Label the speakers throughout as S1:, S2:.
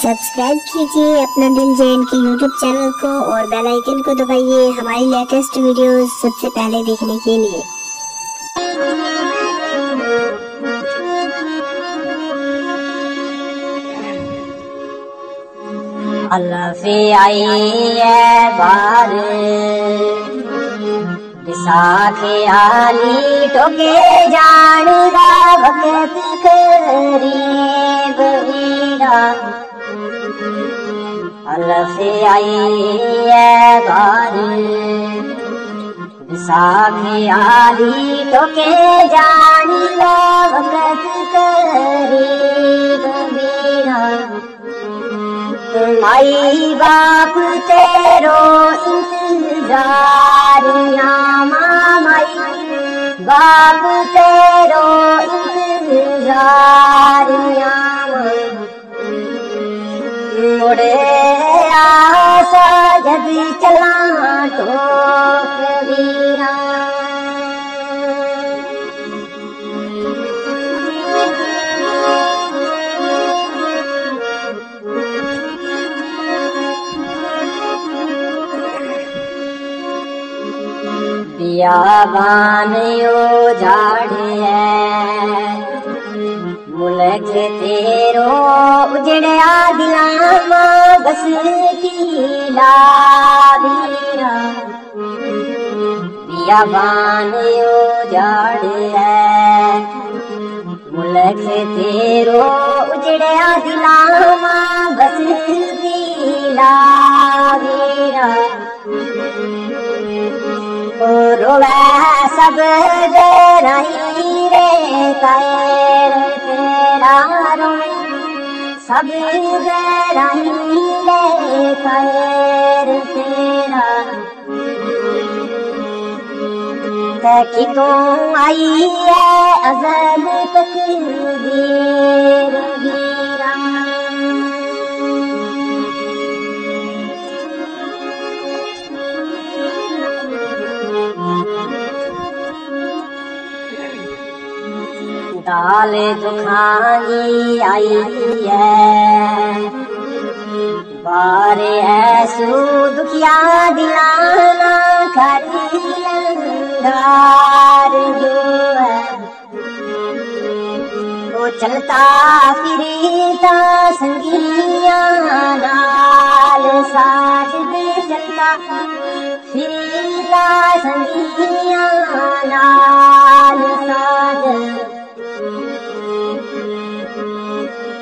S1: Subscribe कीजिए अपना दिल जैन के यूट्यूब चैनल को और बेल आइकन को दबाइए हमारी लेटेस्ट वीडियोस सबसे पहले देखने के लिए।
S2: अलफे आई है बार। आली टोके वक्त अलफे आई है बार विसाखे आली टोके जान दा वक्त करीब वीरा माई बाप तेरो इंतजार नामा माई बाप तेरो कभी चला तो वीरा बियाबान यो झाड़ी है। मुल्क तेरो उजड़या दिलामा बस की लावीरा बियाबान यो झाड़ है। मुल्क तेरो उजड़या दिलामा बस की लावीरा रोवे सब रही रे कैर तेरा रोवे सब रही रे कैर तेरा कि तू आई है अजल तक दाल दुखानी आई है बारे ऐसू दुखिया दिलाना खरी लंगार जो है वो चलता फिरता संगिया नाल साथ दे चलता फिरता संगिया नाल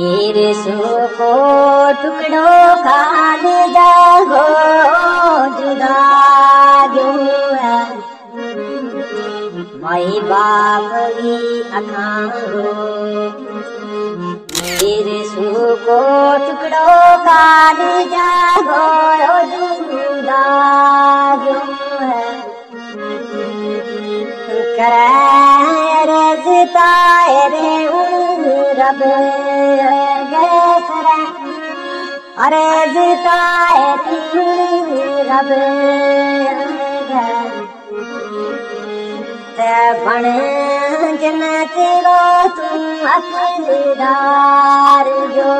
S2: मेरे सो टुकड़ो टुकड़ों का अलदा जुदा माई बाप भी अखा हो। मेरे टुकड़ो को जागो का जुदा कर रजता रे अरे जुताए रब। बण जन तेरो तू अकदार जो